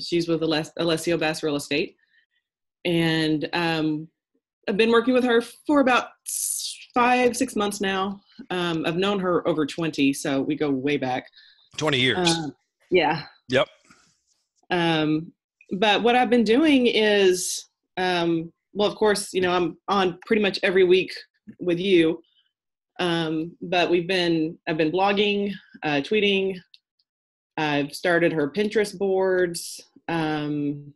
she's with Aless- Alessio Bass Real Estate, and um, I've been working with her for about five, six months now. Um, I've known her over 20, so we go way back. 20 years. Uh, yeah. Yep. Um, but what I've been doing is, um, well, of course, you know, I'm on pretty much every week with you. Um, but we've been, I've been blogging, uh, tweeting. I've started her Pinterest boards. Um,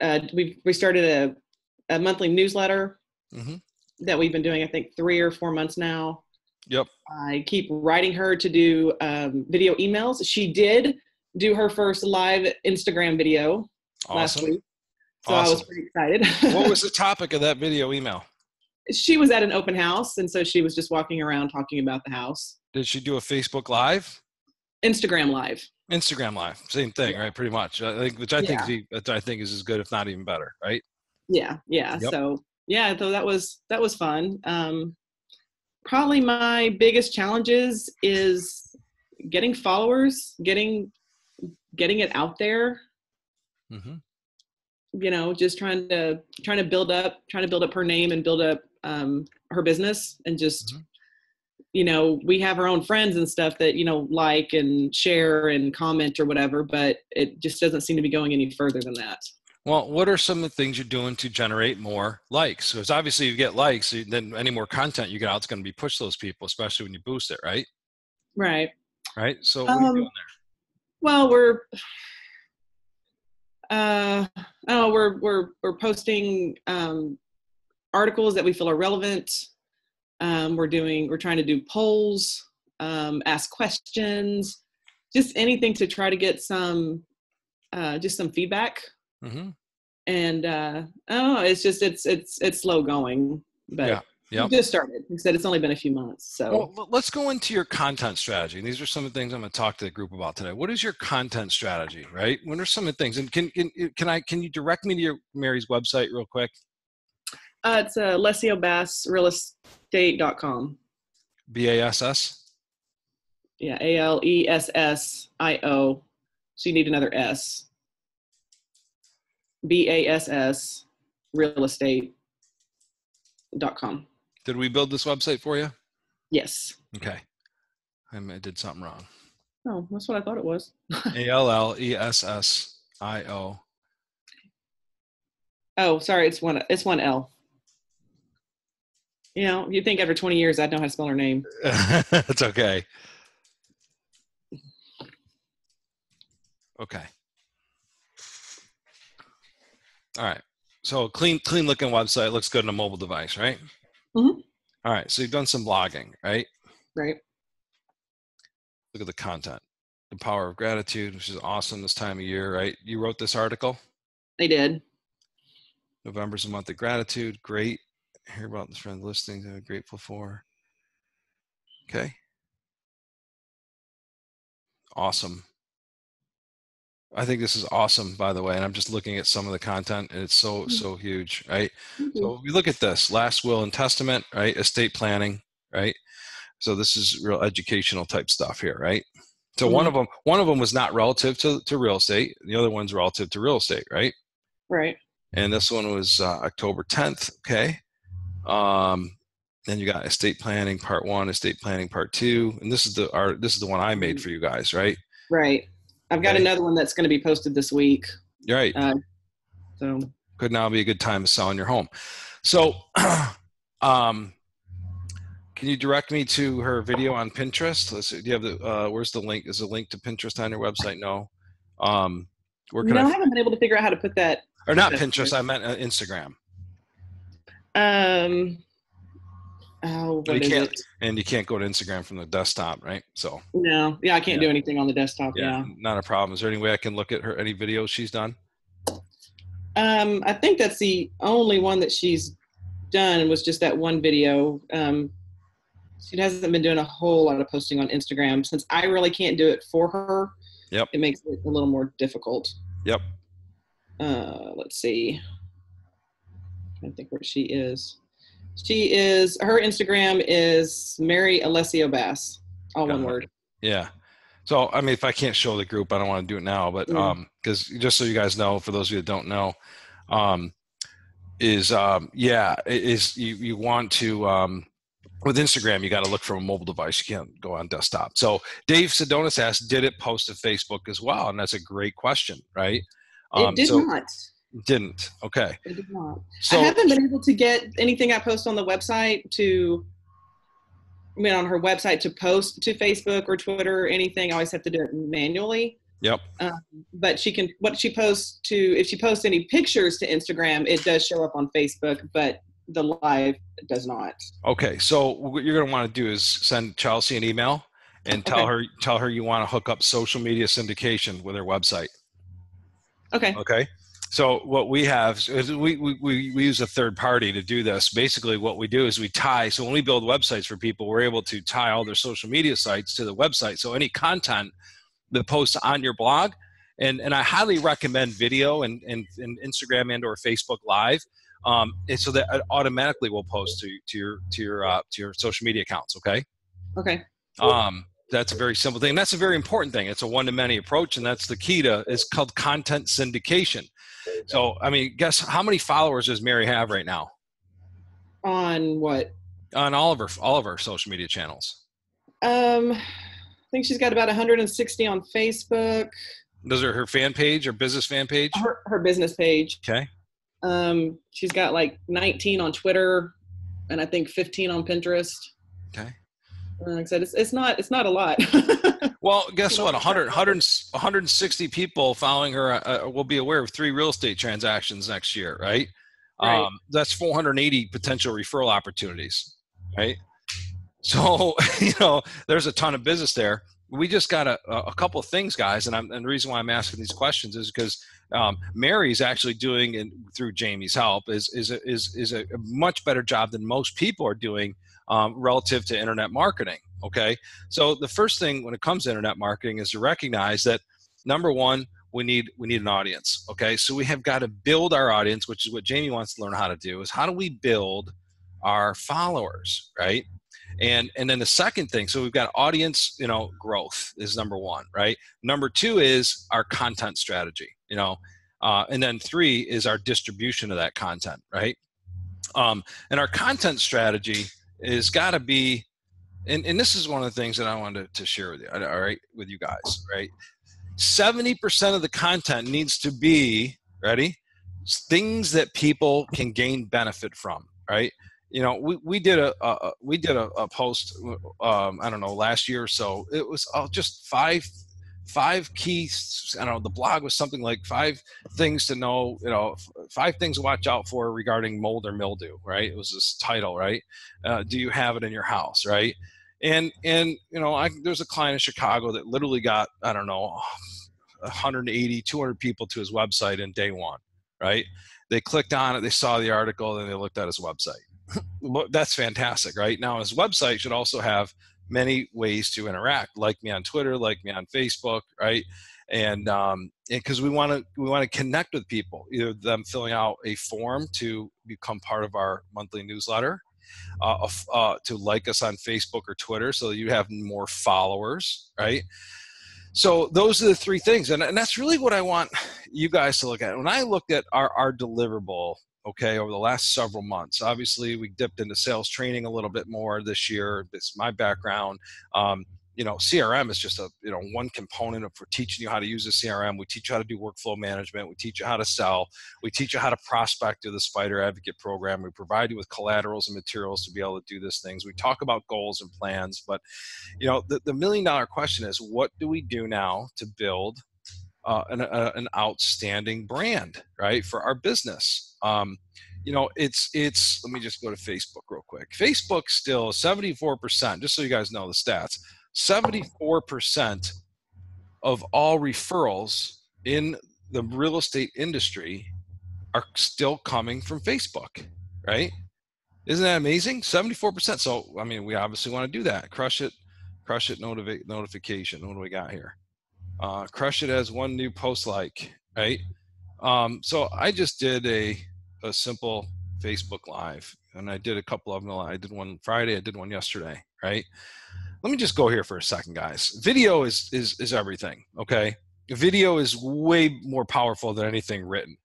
uh, we we started a, a monthly newsletter Mhm. that we've been doing, I think, three or four months now. Yep. I keep writing her to do um, video emails. She did do her first live Instagram video last week, so I was pretty excited. what was the topic of that video email? she was at an open house, and so she was just walking around talking about the house. Did she do a Facebook Live? Instagram live. Instagram Live, same thing, right? Pretty much. I think, which I think, Yeah. is I think is as good, if not even better, right? Yeah, yeah. Yep. So yeah, so that was that was fun. Um, probably my biggest challenges is getting followers, getting getting it out there. hmm you know just trying to trying to build up trying to build up her name and build up um, her business and just Mhm. You know we have our own friends and stuff that you know like and share and comment or whatever but it just doesn't seem to be going any further than that Well, what are some of the things you're doing to generate more likes? Because obviously, you get likes, then any more content you get out is going to be push those people, especially when you boost it, right? right Right. So, what are you Um, doing there? well we're uh oh we're we're we're posting um articles that we feel are relevant um we're doing we're trying to do polls um ask questions just anything to try to get some uh just some feedback hmm and uh oh it's just it's it's it's slow going but Yeah, yep. we just started like said it's only been a few months so Well, let's go into your content strategy. These are some of the things I'm going to talk to the group about today. What is your content strategy, right? What are some of the things? And can can, can I can you direct me to your Mary's website real quick? uh it's uh lesio bass real estate.com B A S S. Yeah, A L E S S I O. So you need another S. B A S S real estate dot com. Did we build this website for you? Yes. Okay. I did something wrong. Oh, that's what I thought it was. A L L E S S I O. Oh, sorry, it's one it's one L. You know, you think after 20 years I'd know how to spell her name. That's okay. Okay. All right. So clean, clean looking website looks good on a mobile device, right? Mm-hmm. All right. So you've done some blogging, right? Right. Look at the content. The power of gratitude, which is awesome this time of year, right? You wrote this article. They did. November's a month of gratitude. Great. Hear about the friend listings I'm grateful for. Okay. Awesome. I think this is awesome, by the way. And I'm just looking at some of the content, and it's so, so huge, right? So we look at this last will and testament, right? Estate planning, right? So this is real educational type stuff here, right? So one Mhm. of them, one of them was not relative to, to real estate. The other one's relative to real estate, right? Right. and this one was uh, October 10th. Okay. Um, then you got estate planning part one, estate planning part two, and this is the our this is the one I made for you guys, right? Right. I've got Okay. another one that's going to be posted this week. Right. Uh, so Could now be a good time to sell in your home. So, um, can you direct me to her video on Pinterest? Let's see. Do you have the uh, where's the link? Is the link to Pinterest on your website? No. Um, where can no, I I? haven't been able to figure out how to put that. Or not Pinterest. right. I meant uh, Instagram. Um. Oh, You what is can't- it? And you can't go to Instagram from the desktop, right? So. No, yeah, I can't Yeah. do anything on the desktop. yeah, Yeah. not a problem. Is there any way I can look at her any videos she's done? Um, I think that's the only one that she's done was just that one video. Um, she hasn't been doing a whole lot of posting on Instagram since I really can't do it for her. Yep. It makes it a little more difficult. Yep. Uh, let's see. I think where she is. She is her Instagram is Mary Alessio Bass, all one word. Yeah. So, I mean, if I can't show the group, I don't want to do it now, but Mm. um, because just so you guys know, for those of you that don't know, um, is um, yeah, is you you want to um, with Instagram, you got to look from a mobile device. You can't go on desktop. So, Dave Sedonis asked, did it post to Facebook as well? And that's a great question, right? it did so not. Didn't. Okay. It did not. So I haven't been able to get anything I post on the website to, I mean, on her website to post to Facebook or Twitter or anything. I always have to do it manually. Yep. Um, but she can, what she posts to, if she posts any pictures to Instagram, it does show up on Facebook, but the live does not. Okay, so what you're going to want to do is send Chelsea an email and tell Okay. her tell her you want to hook up social media syndication with her website. Okay. Okay, so what we have is we, we we use a third party to do this. Basically, what we do is we tie. So when we build websites for people, we're able to tie all their social media sites to the website. So any content that posts on your blog, and and I highly recommend video and and, and Instagram and or Facebook Live um, and so that it automatically will post to to your to your uh, to your social media accounts. Okay, Okay. um, that's a very simple thing. That's a very important thing. It's a one to many approach, and that's the key to. It's called content syndication. So, I mean, guess how many followers does Mary have right now On what? on all of her all of her social media channels? Um, I think she's got about 160 on Facebook, Those are her fan page or business fan page. her, her business page. Okay. Um, she's got like 19 on Twitter, and I think 15 on Pinterest. Okay. Uh, Like I said, it's, it's not it's not a lot. Well, guess what? 100, 100, 160 people following her uh, will be aware of three real estate transactions next year, right? Right. Um, that's 480 potential referral opportunities, right? So, you know, there's a ton of business there. We just got a, a couple of things, guys, and, I'm, and the reason why I'm asking these questions is because um, Mary's actually doing, and through Jamie's help, is is a, is is a much better job than most people are doing um, relative to internet marketing. Okay, so the first thing when it comes to internet marketing is to recognize that number one, we need we need an audience. Okay, so we have got to build our audience, which is what Jamie wants to learn how to do. Is how do we build our followers, right? And and then the second thing, so we've got audience, you know, growth is number one, right? Number two is our content strategy, you know, uh, and then three is our distribution of that content, right? Um, and our content strategy is got to be and, and this is one of the things that I wanted to share with you, all right, with you guys, right? 70% of the content needs to be, ready, things that people can gain benefit from, right? You know, we, we did a, a we did a, a post, um, I don't know, last year or so. It was uh, just five five key i don't know the blog was something like five things to know you know five things to watch out for regarding mold or mildew right? It was this title right? Uh, do you have it in your house right? And and you know I, there's a client in chicago that literally got i don't know 180 200 people to his website in day one right? They clicked on it they saw the article then they looked at his website. That's fantastic right? Now his website should also have many ways to interact like me on twitter like me on facebook right? And um because we want to we want to connect with people either them filling out a form to become part of our monthly newsletter uh, uh, to like us on facebook or twitter so you have more followers right? So those are the three things and, and that's really what i want you guys to look at. When i looked at our, our deliverable okay over the last several months. Obviously we dipped into sales training a little bit more this year. It's my background. Um, you know crm is just a you know one component of for teaching you how to use a crm we teach you how to do workflow management. We teach you how to sell. We teach you how to prospect through the spider advocate program. We provide you with collaterals and materials to be able to do these things. We talk about goals and plans but you know the, the million dollar question is what do we do now to build uh, an, a, an outstanding brand right for our business. Um, you know it's it's let me just go to facebook real quick. Facebook still 74% just so you guys know the stats 74% of all referrals in the real estate industry are still coming from facebook right? Isn't that amazing? 74% so i mean we obviously want to do that. Crush it crush it notifi- notification. What do we got here uh, crush it as one new post like right um, so i just did a, a simple facebook live and i did a couple of them i did one friday i did one yesterday right let me just go here for a second, guys. Video is is is everything. Okay, video is way more powerful than anything written.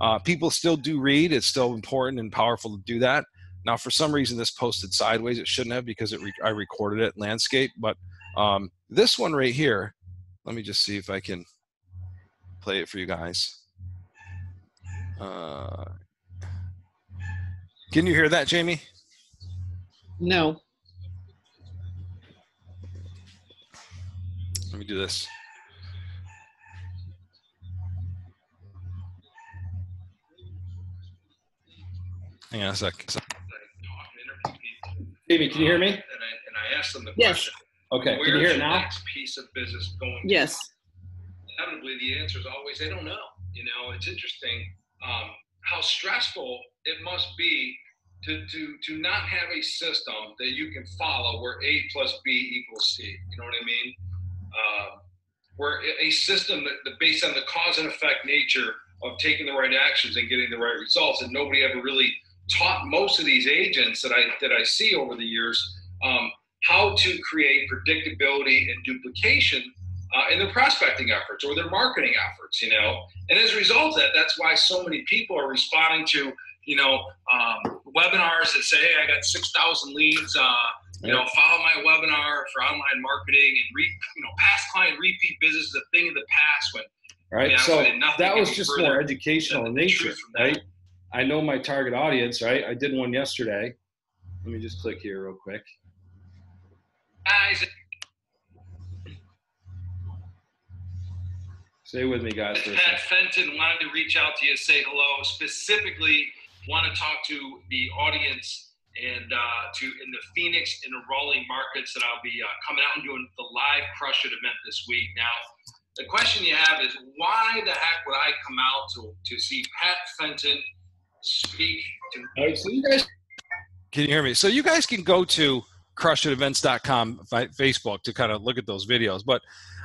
Uh, people still do read. It's still important and powerful to do that. Now, for some reason, this posted sideways. It shouldn't have because it re- I recorded it landscape. But um, this one right here, let me just see if I can play it for you guys. Uh, can you hear that, Jamie? No. Let me do this. Hang on a sec. Amy, can you hear me? And I, and I asked them the Yes. Question. Okay, can you "Where's hear it the now? Next piece of business going. to?" Yes. Inevitably, the answer is always they don't know. You know, it's interesting um, how stressful it must be to, to to not have a system that you can follow where A plus B equals C. You know what I mean? Um, where a- a system that, that based on the cause and effect nature of taking the right actions and getting the right results, and nobody ever really taught most of these agents that I that I see over the years um, how to create predictability and duplication uh, in their prospecting efforts or their marketing efforts. You know, and as a result of that, that's why so many people are responding to you know um, webinars that say, "Hey, I got six thousand leads." Uh, you know, follow my webinar for online marketing and re, you know, past client repeat business is a thing of the past when Right. So that was just more educational in nature, truth from that. right? I know my target audience, right? I did one yesterday. Let me just click here real quick. Guys Stay with me, guys, for Pat. Fenton wanted to reach out to you, say hello. Specifically, want to talk to the audience and uh, to in the Phoenix and the Raleigh markets that I'll be uh, coming out and doing the live Crush It event this week. Now, the question you have is, why the heck would I come out to to see Pat Fenton speak to All right, so you guys Can you hear me? So you guys can go to crushitevents.com Facebook to kind of look at those videos. But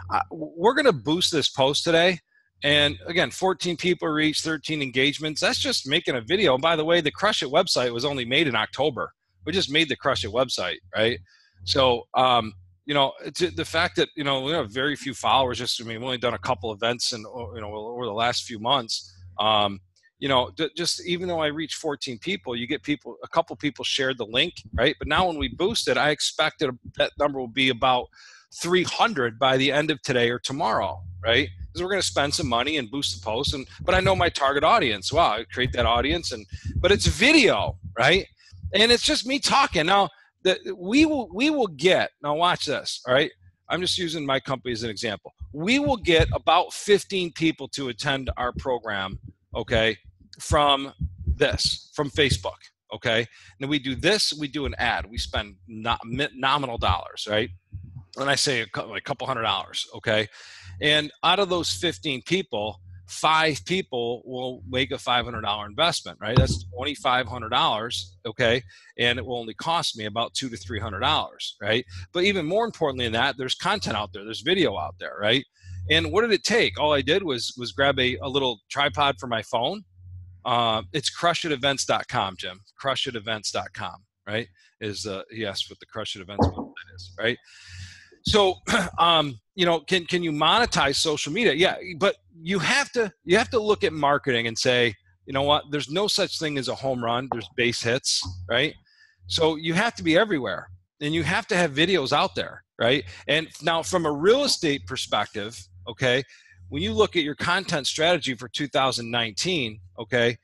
uh, we're going to boost this post today. And again, 14 people reached, 13 engagements. That's just making a video. And by the way, the Crush It website was only made in October. We just made the Crush It website, right? So, um, you know, the fact that you know we have very few followers. Just I mean, we've only done a couple events, and you know, over the last few months. Um, you know, just even though I reach 14 people, you get people, a couple people shared the link, right? But now when we boost it, I expect that that number will be about 300 by the end of today or tomorrow, right? Because we're going to spend some money and boost the post, and but I know my target audience. Wow, I create that audience, and but it's video, right? And it's just me talking now. That we will we will get now. Watch this, all right? I'm just using my company as an example. We will get about 15 people to attend our program, okay, from this, from Facebook, okay? And we do this, we do an ad. We spend nominal dollars, right? And I say a couple, a couple hundred dollars, okay? And out of those 15 people, five people will make a $500 investment, right? That's $2,500, okay? And it will only cost me about two to $300, right? But even more importantly than that, there's content out there, there's video out there, right? And what did it take? All I did was was grab a, a little tripod for my phone. Uh, it's crushitevents.com, Jim. Crushitevents.com, right? Is uh, he asked what the Crush It Events website is, right? So, um, you know, can can you monetize social media? Yeah, but you have to you have to look at marketing and say, you know what? There's no such thing as a home run. There's base hits, right? So you have to be everywhere, and you have to have videos out there, right? And now, from a real estate perspective, okay, when you look at your content strategy for 2019, okay,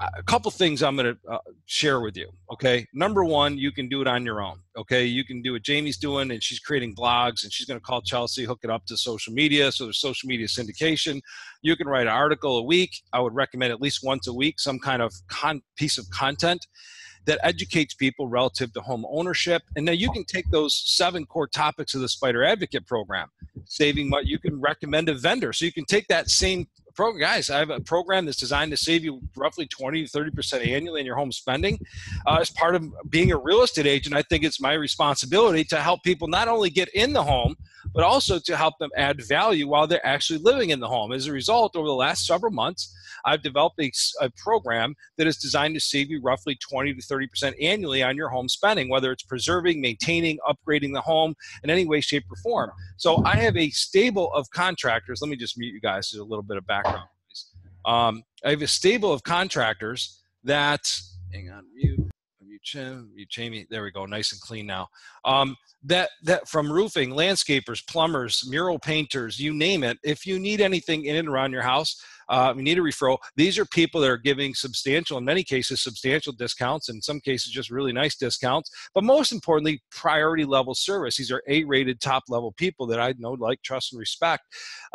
a couple things I'm going to uh, share with you. Okay, number one, you can do it on your own. Okay, you can do what Jamie's doing, and she's creating blogs, and she's going to call Chelsea, hook it up to social media. So there's social media syndication. You can write an article a week. I would recommend at least once a week some kind of con- piece of content that educates people relative to home ownership. And now you can take those seven core topics of the Spider Advocate program, saving what you can recommend a vendor. So you can take that same program. Guys, I have a program that's designed to save you roughly 20 to 30% annually in your home spending. Uh, as part of being a real estate agent, I think it's my responsibility to help people not only get in the home, but also to help them add value while they're actually living in the home. As a result, over the last several months, I've developed a, a program that is designed to save you roughly 20 to 30% annually on your home spending, whether it's preserving, maintaining, upgrading the home in any way, shape, or form. So I have a stable of contractors. Let me just mute you guys. There's a little bit of background. Um, I have a stable of contractors that, hang on, mute, mute Jamie. There we go, nice and clean now. Um, that that from roofing, landscapers, plumbers, mural painters, you name it. If you need anything in and around your house, uh, you need a referral. These are people that are giving substantial, in many cases, substantial discounts, in some cases, just really nice discounts. But most importantly, priority level service. These are A rated, top level people that I know, like, trust, and respect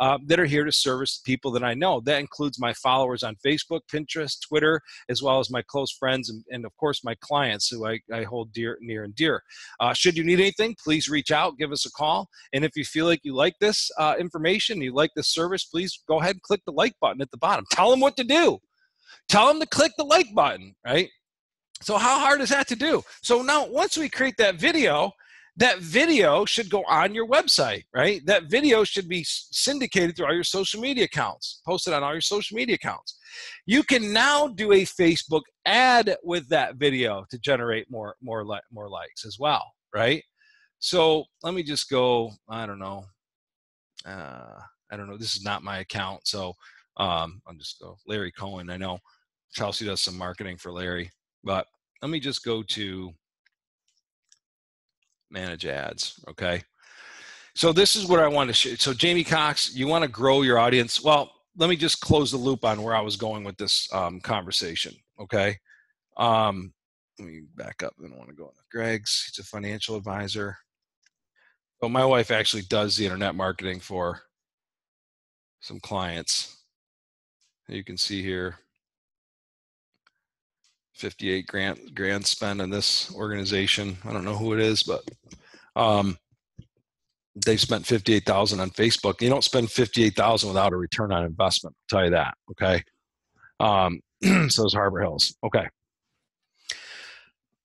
uh, that are here to service people that I know. That includes my followers on Facebook, Pinterest, Twitter, as well as my close friends and, and of course, my clients who I, I hold dear, near and dear. Uh, should you need anything, please reach out, give us a call. And if you feel like you like this uh, information, you like this service, please go ahead and click the like button at the bottom. Tell them what to do. Tell them to click the like button, right? So how hard is that to do? So now once we create that video, that video should go on your website, right? That video should be syndicated through all your social media accounts, posted on all your social media accounts. You can now do a Facebook ad with that video to generate more more more likes as well, right? So let me just go. I don't know. Uh, I don't know. This is not my account, so um, I'll just go Larry Cohen. I know Chelsea does some marketing for Larry, but let me just go to manage ads. Okay. So this is what I want to show. So Jamie Cox, you want to grow your audience. Well, let me just close the loop on where I was going with this um, conversation. Okay. Um, let me back up. I don't want to go into Greg's. He's a financial advisor. But my wife actually does the internet marketing for some clients. You can see here 58 grand grand spend on this organization. I don't know who it is, but um, they spent 58,000 on Facebook. You don't spend 58,000 without a return on investment. I'll tell you that. Okay. Um, so is Harbor Hills. Okay.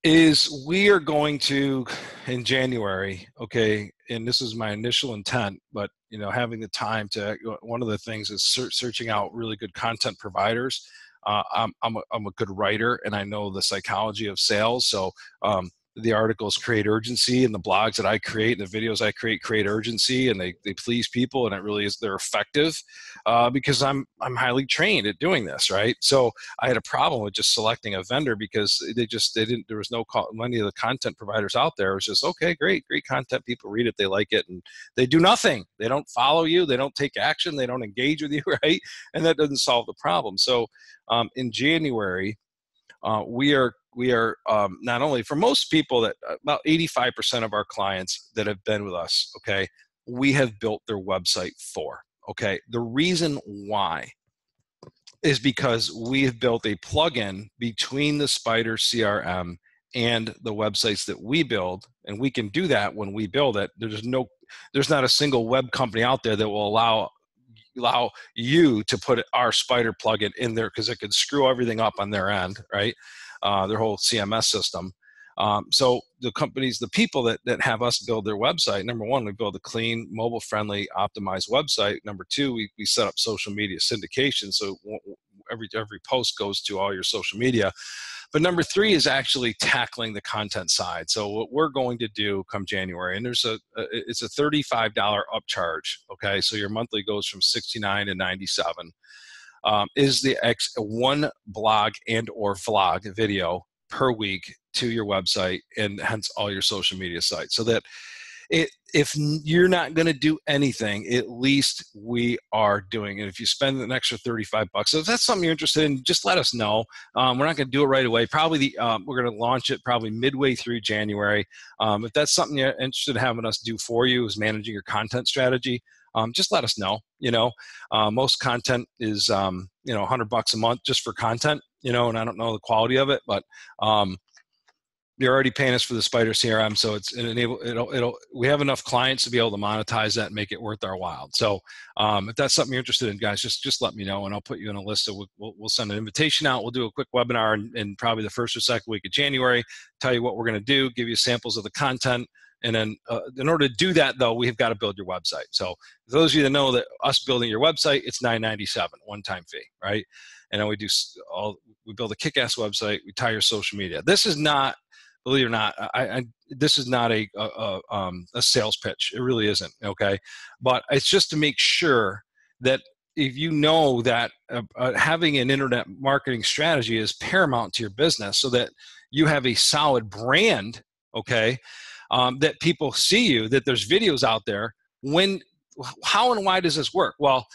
Is we are going to in January. Okay, and this is my initial intent, but you know, having the time to one of the things is searching out really good content providers uh, I'm, I'm, a, I'm a good writer and I know the psychology of sales. So um, the articles create urgency and the blogs that I create and the videos I create create urgency and they, they please people and it really is they're effective uh, because I'm I'm highly trained at doing this right? So I had a problem with just selecting a vendor because they just they didn't there was no call, many of the content providers out there. It was just okay great great content. People read it they like it and they do nothing. They don't follow you they don't take action they don't engage with you right? And that doesn't solve the problem. So um, in January uh, we are we are um, not only for most people that uh, about 85% of our clients that have been with us okay we have built their website for okay? The reason why is because we have built a plugin between the spider crm and the websites that we build and we can do that when we build it. There's no there's not a single web company out there that will allow allow you to put our spider plugin in there because it could screw everything up on their end right uh, their whole CMS system. Um, so the companies, the people that, that have us build their website, number one, we build a clean, mobile friendly, optimized website. Number two, we, we set up social media syndication. So every, every post goes to all your social media. But number three is actually tackling the content side. So what we're going to do come January, and there's a, a it's a $35 upcharge. Okay, so your monthly goes from 69 to 97 um, is the X one blog and or vlog video per week to your website and hence all your social media sites so that it, if you're not going to do anything, at least we are doing it. If you spend an extra 35 bucks, so if that's something you're interested in, just let us know. Um, we're not going to do it right away. Probably the, um, we're going to launch it probably midway through January. Um, if that's something you're interested in having us do for you, is managing your content strategy um, just let us know. You know, uh, most content is um, you know 100 bucks a month just for content. You know, and I don't know the quality of it, but um, you're already paying us for the Spider CRM, so it's it enable it'll it'll we have enough clients to be able to monetize that and make it worth our while. So um, if that's something you're interested in, guys, just just let me know and I'll put you in a list. So we'll, we'll send an invitation out. We'll do a quick webinar in, in probably the first or second week of January. Tell you what we're going to do, give you samples of the content, And then, uh, in order to do that, though, we've got to build your website. So, those of you that know that us building your website, it's nine ninety seven, one time fee, right? And then we do all we build a kick-ass website. We tie your social media. This is not, believe it or not, I, I this is not a a, a, um, a sales pitch. It really isn't. Okay, but it's just to make sure that if you know that uh, uh, having an internet marketing strategy is paramount to your business so that you have a solid brand okay um, that people see you that there's videos out there when how and why does this work? Well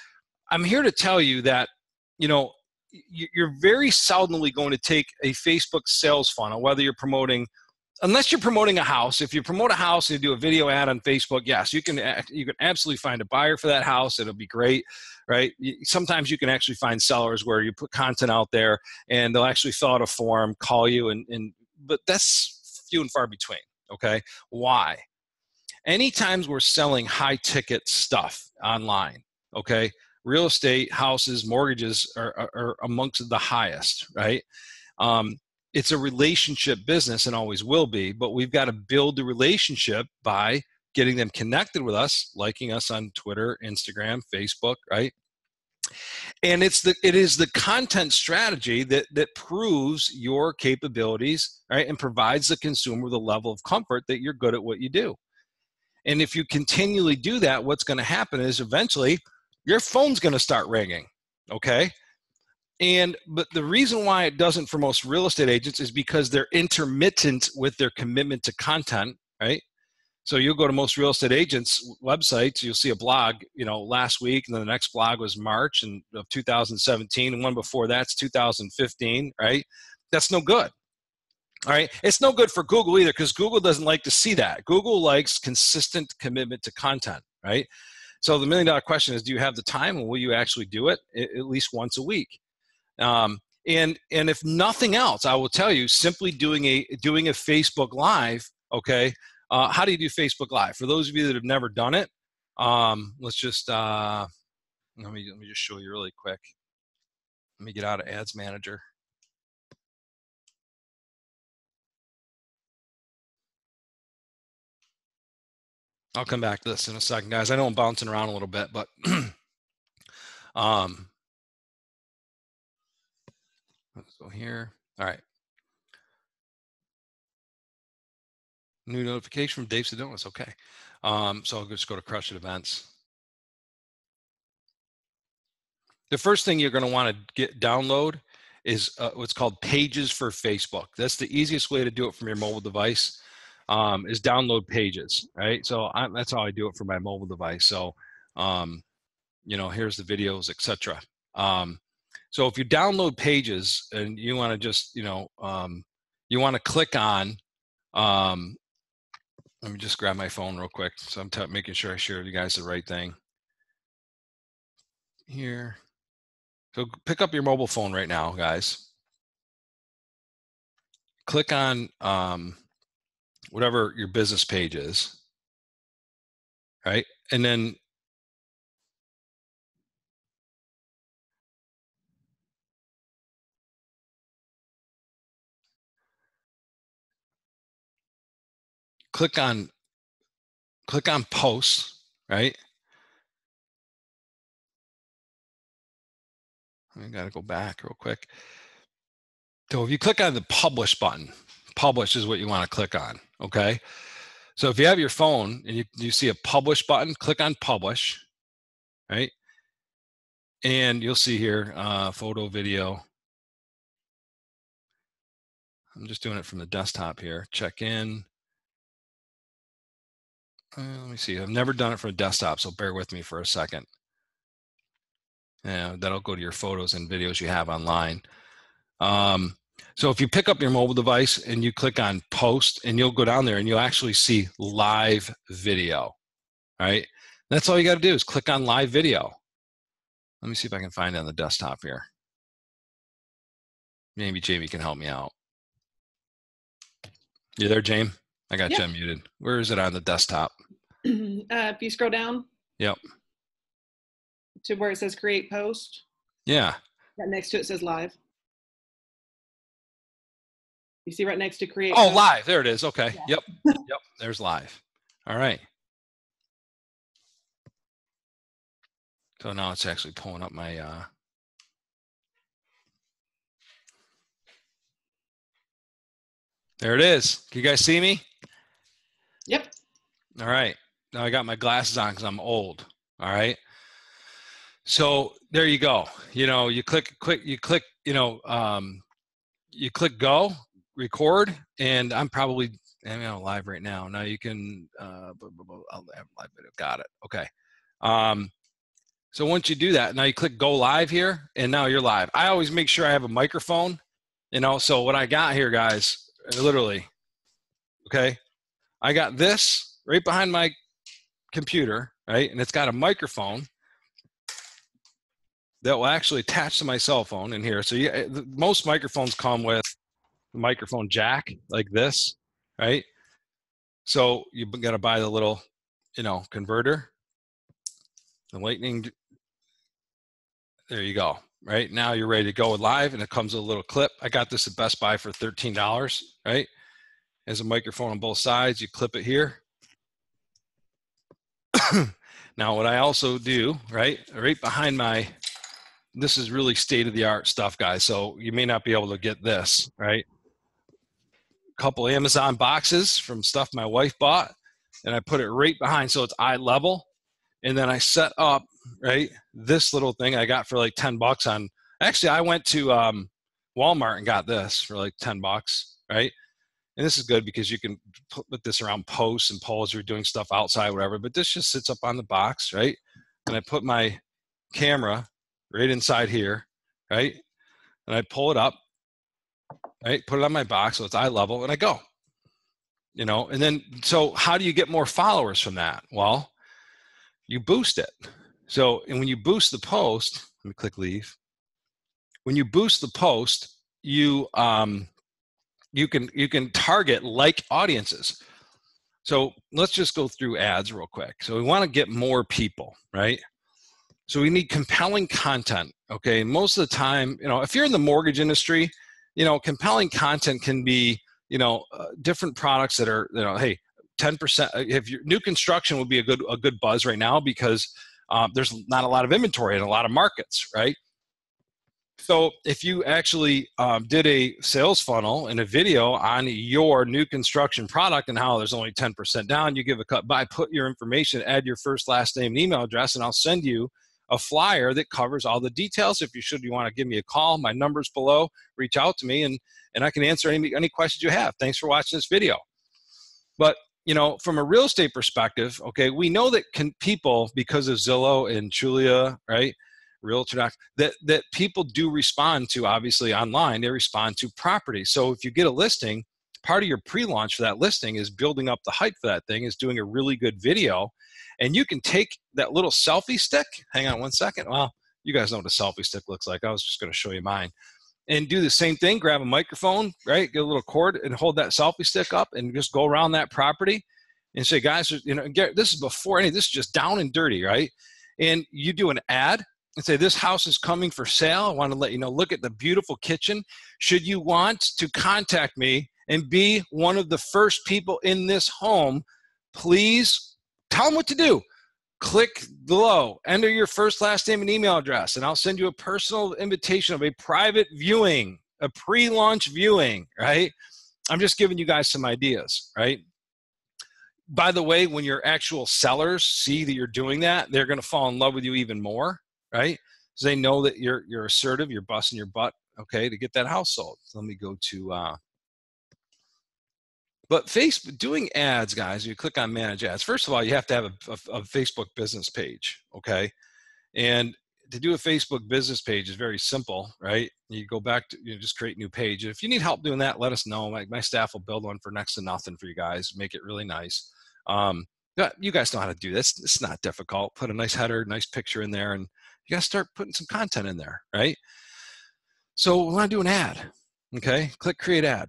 i'm here to tell you that you know you're very seldomly going to take a facebook sales funnel whether you're promoting unless you're promoting a house. If you promote a house and you do a video ad on facebook yes you can you can absolutely find a buyer for that house. It'll be great right? Sometimes you can actually find sellers where you put content out there and they'll actually fill out a form call you and, and but that's few and far between okay? Why? Anytime we're selling high ticket stuff online okay? Real estate houses mortgages are, are, are amongst the highest right? Um, it's a relationship business and always will be, but we've got to build the relationship by getting them connected with us, liking us on Twitter, Instagram, Facebook, right? And it's the it is the content strategy that that proves your capabilities, right, and provides the consumer the level of comfort that you're good at what you do. And if you continually do that, what's going to happen is eventually your phone's going to start ringing. Okay. And but the reason why it doesn't for most real estate agents is because they're intermittent with their commitment to content, right? So you'll go to most real estate agents' websites, you'll see a blog, you know, last week, and then the next blog was March and of 2017, and one before that's 2015, right? That's no good. All right. It's no good for Google either because Google doesn't like to see that. Google likes consistent commitment to content, right? So the million dollar question is do you have the time and will you actually do it at least once a week? Um, and and if nothing else, I will tell you, simply doing a doing a Facebook Live. Okay, uh, how do you do Facebook Live? For those of you that have never done it, um, let's just uh, let me let me just show you really quick. Let me get out of Ads Manager. I'll come back to this in a second, guys. I know I'm bouncing around a little bit, but um, Let's go here. All right. New notification from Dave Sedonis. Okay. Um, so I'll just go to Crush It Events. The first thing you're going to want to get download is uh, what's called Pages for Facebook. That's the easiest way to do it from your mobile device. Um, is download Pages, right? So I, that's how I do it for my mobile device. So, um, you know, here's the videos, etc. Um, so if you download pages and you want to just, you know, um, you want to click on, um, let me just grab my phone real quick. So I'm t- making sure I share you guys the right thing here. So pick up your mobile phone right now, guys. Click on um, whatever your business page is, right? And then click on click on posts, right? I got to go back real quick. So if you click on the publish button, publish is what you want to click on, okay? So if you have your phone and you, you see a publish button, click on publish, right? And you'll see here uh, photo, video. I'm just doing it from the desktop here. Check in. Uh, let me see. I've never done it for a desktop, so bear with me for a second. Yeah, that'll go to your photos and videos you have online. Um, so if you pick up your mobile device and you click on post, and you'll go down there and you'll actually see live video. Right. That's all you got to do is click on live video. Let me see if I can find it on the desktop here. Maybe Jamie can help me out. You there, Jamie? I got you unmuted. Where is it on the desktop? Uh, if you scroll down. Yep. To where it says create post. Yeah. Right next to it says live. You see right next to create. Oh, post? live. There it is. Okay. Yeah. Yep. yep. There's live. All right. So now it's actually pulling up my, uh, there it is. Can you guys see me? Yep. All right. Now I got my glasses on because I'm old. All right. So there you go. You know, you click, click, you click, you know, um, you click go, record, and I'm probably I'm on live right now. Now you can, uh, I'll have live video. Got it. Okay. Um, so once you do that, now you click go live here, and now you're live. I always make sure I have a microphone, you know. So what I got here, guys, literally, okay, I got this right behind my computer, right, and it's got a microphone that will actually attach to my cell phone in here. So yeah, eh, most microphones come with a microphone jack like this, right? So you've got to buy the little, you know, converter. The lightning. There you go. Right now you're ready to go live, and it comes with a little clip. I got this at Best Buy for thirteen dollars. Right, has a microphone on both sides. You clip it here. now, what I also do, right, right behind my, this is really state of the art stuff, guys. So you may not be able to get this, right? A couple Amazon boxes from stuff my wife bought, and I put it right behind so it's eye level. And then I set up right this little thing I got for like ten bucks on. Actually, I went to um, Walmart and got this for like ten bucks, right? And this is good because you can put this around posts and poles. You're doing stuff outside, whatever. But this just sits up on the box, right? And I put my camera right inside here, right? And I pull it up right? Put it on my box so it's eye level and I go. You know, and then so how do you get more followers from that? Well, you boost it. So, and when you boost the post, let me click leave. When you boost the post, you um you can you can target like audiences. So let's just go through ads real quick. So we want to get more people, right? So we need compelling content. Okay. Most of the time, you know, if you're in the mortgage industry, you know, compelling content can be, you know, uh, different products that are, you know, hey, 10% uh, if your new construction would be a good a good buzz right now because um, there's not a lot of inventory in a lot of markets right so if you actually um, did a sales funnel and a video on your new construction product and how there's only 10% down you give a cut by put your information add your first last name and email address and i'll send you a flyer that covers all the details. If you should, you want to give me a call, my number's below. Reach out to me, and and I can answer any any questions you have. Thanks for watching this video. But you know, from a real estate perspective, okay, we know that can people because of Zillow and Trulia, right? Realtor that that people do respond to obviously online. They respond to property. So if you get a listing, part of your pre-launch for that listing is building up the hype for that thing, is doing a really good video and you can take that little selfie stick. Hang on one second. Well, you guys know what a selfie stick looks like. I was just going to show you mine. And do the same thing. Grab a microphone, right? Get a little cord and hold that selfie stick up and just go around that property and say, guys, you know, this is before any. This is just down and dirty, right? And you do an ad and say, this house is coming for sale. I want to let you know. Look at the beautiful kitchen. Should you want to contact me and be one of the first people in this home, please tell them what to do. Click below, enter your first, last name, and email address, and I'll send you a personal invitation of a private viewing, a pre launch viewing, right? I'm just giving you guys some ideas, right? By the way, when your actual sellers see that you're doing that, they're going to fall in love with you even more, right? So they know that you're you're assertive, you're busting your butt, okay, to get that house sold. Let me go to uh, but Facebook doing ads, guys, you click on manage ads. First of all, you have to have a, a, a, Facebook business page, okay? And to do a Facebook business page is very simple, right? You go back to you know, just create new page. If you need help doing that, let us know. My, my staff will build one for next to nothing for you guys. Make it really nice. Um, you guys know how to do this. It's not difficult. Put a nice header, nice picture in there, and you got to start putting some content in there, right? So we want to do an ad. Okay, click create ad.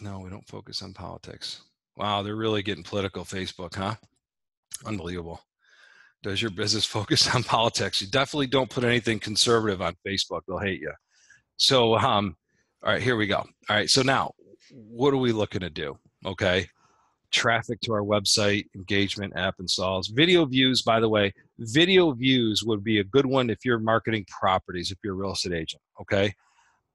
No, we don't focus on politics. Wow, they're really getting political, Facebook, huh? Unbelievable. Does your business focus on politics? You definitely don't put anything conservative on Facebook. They'll hate you. So, um, all right, here we go. All right, so now what are we looking to do? Okay. Traffic to our website, engagement, app installs, video views. By the way, video views would be a good one if you're marketing properties, if you're a real estate agent. Okay.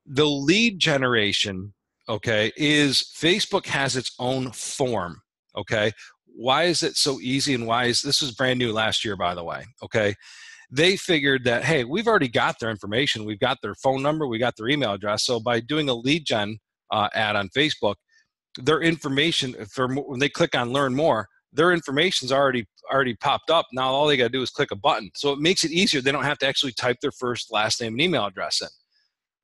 The lead generation, okay, is Facebook has its own form. Okay. Why is it so easy and why is this was brand new last year, by the way? Okay they figured that hey we've already got their information we've got their phone number we got their email address so by doing a lead gen uh, ad on facebook their information for when they click on learn more their information's already already popped up now all they got to do is click a button so it makes it easier they don't have to actually type their first last name and email address in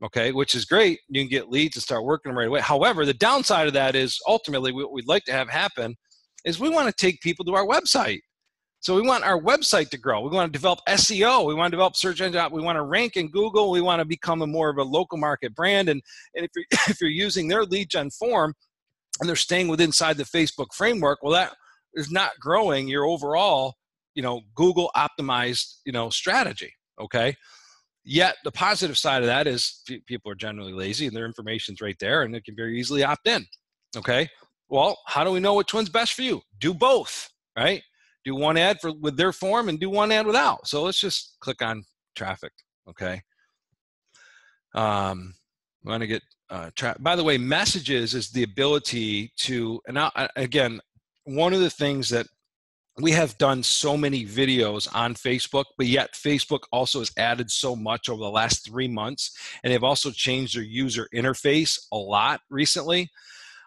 okay which is great you can get leads and start working them right away however the downside of that is ultimately what we'd like to have happen is we want to take people to our website so we want our website to grow. We want to develop SEO. We want to develop search engine. We want to rank in Google. We want to become a more of a local market brand. And, and if, you're, if you're using their lead gen form and they're staying within inside the Facebook framework, well, that is not growing your overall, you know, Google optimized, you know, strategy. Okay. Yet the positive side of that is people are generally lazy and their information's right there and they can very easily opt in. Okay. Well, how do we know which one's best for you? Do both, right? do one ad for with their form and do one ad without. So let's just click on traffic. Okay. Um, I want to get uh, by the way, messages is the ability to, and now, again, one of the things that we have done so many videos on Facebook, but yet Facebook also has added so much over the last three months, and they've also changed their user interface a lot recently.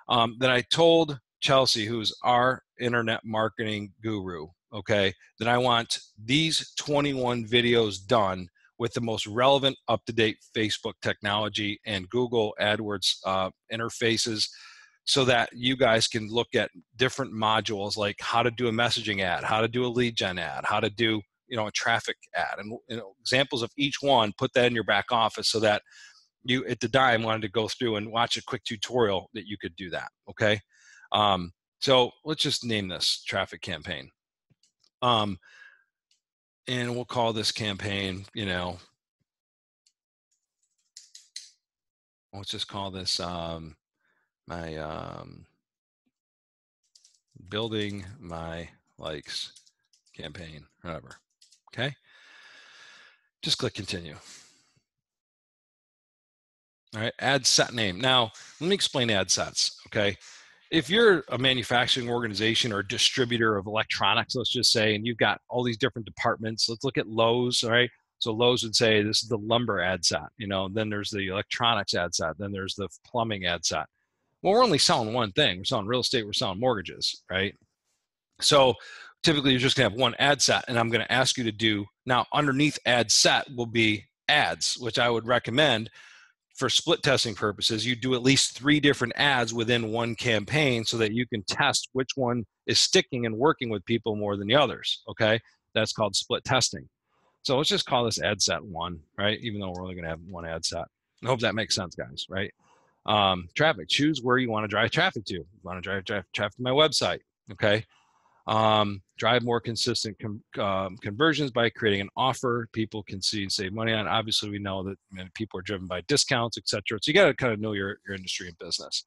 Um, that I told Chelsea, who's our internet marketing guru, okay, that I want these 21 videos done with the most relevant up to date Facebook technology and Google AdWords uh, interfaces so that you guys can look at different modules like how to do a messaging ad, how to do a lead gen ad, how to do you know a traffic ad and you know, examples of each one put that in your back office so that you at the dime wanted to go through and watch a quick tutorial that you could do that okay um, so let's just name this traffic campaign. Um, and we'll call this campaign, you know, let's just call this um, my um, building my likes campaign, whatever. Okay. Just click continue. All right, ad set name. Now, let me explain ad sets. Okay if you're a manufacturing organization or a distributor of electronics, let's just say, and you've got all these different departments, let's look at Lowe's, right? So Lowe's would say this is the lumber ad set, you know, then there's the electronics ad set, then there's the plumbing ad set. Well, we're only selling one thing. We're selling real estate, we're selling mortgages, right? So typically you're just gonna have one ad set, and I'm gonna ask you to do now underneath ad set will be ads, which I would recommend for split testing purposes, you do at least three different ads within one campaign so that you can test which one is sticking and working with people more than the others. Okay, that's called split testing. So let's just call this ad set one, right? Even though we're only going to have one ad set. I hope that makes sense, guys, right? Um, traffic, choose where you want to drive traffic to. You want to drive, drive traffic to my website, okay? Um, drive more consistent com- um, conversions by creating an offer people can see and save money on. Obviously, we know that people are driven by discounts, etc. So you got to kind of know your, your industry and business.